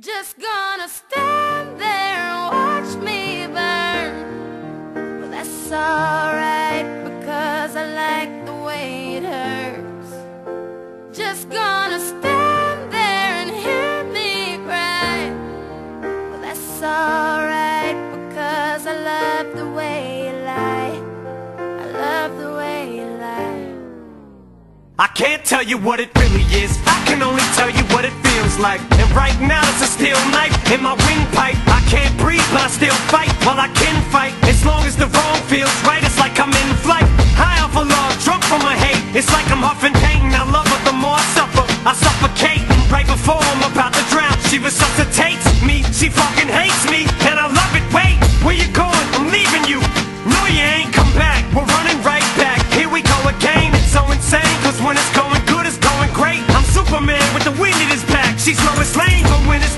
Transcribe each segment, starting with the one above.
Just gonna stand there and watch me burn. Well, that's alright because I like the way it hurts. Just gonna stand there and hear me cry. Well, that's alright because I love the way you lie. I love the way you lie. I can't tell you what it really is I can only tell you what it feels like And right now it's a steel knife. In my windpipe I can't breathe but I still fight. While I can fight. As long as the wrong feels right It's like I'm in flight. High off of love, drunk from my hate. It's like I'm huffing Superman with the wind in his back. She's Lois Lane But when it's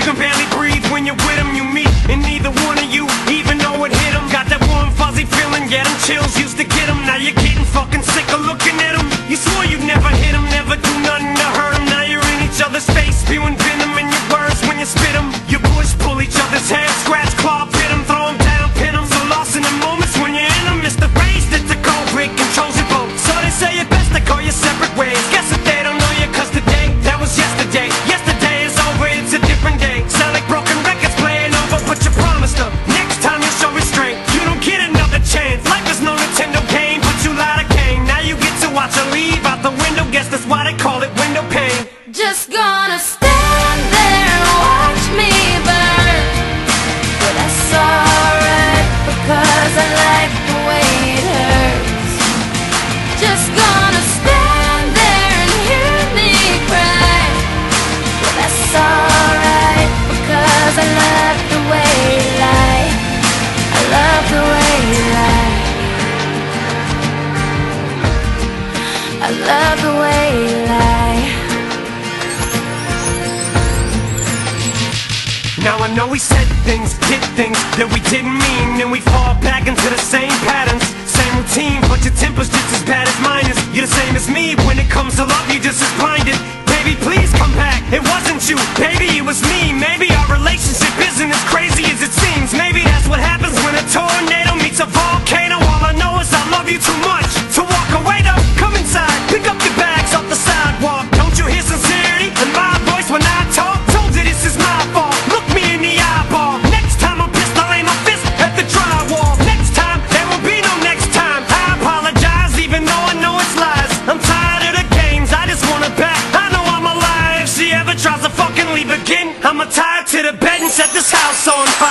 you can barely breathe when you're with them? You meet, and neither one of you even know it hit them. Got that warm, fuzzy feeling, yeah, them chills used to get them. Now you're getting fucking sick of looking at them. You swore you'd never hit them, love the way you lie. Now I know we said things, did things that we didn't mean And we fall back into the same patterns, same routine But your temper's just as bad as mine is. You're the same as me, when it comes to love you're just as blinded. Baby, please come back, it wasn't you, baby, it was me Maybe our relationship isn't as crazy as it seems. Maybe that's what happens when a tornado I'ma tie to the bed and set this house on fire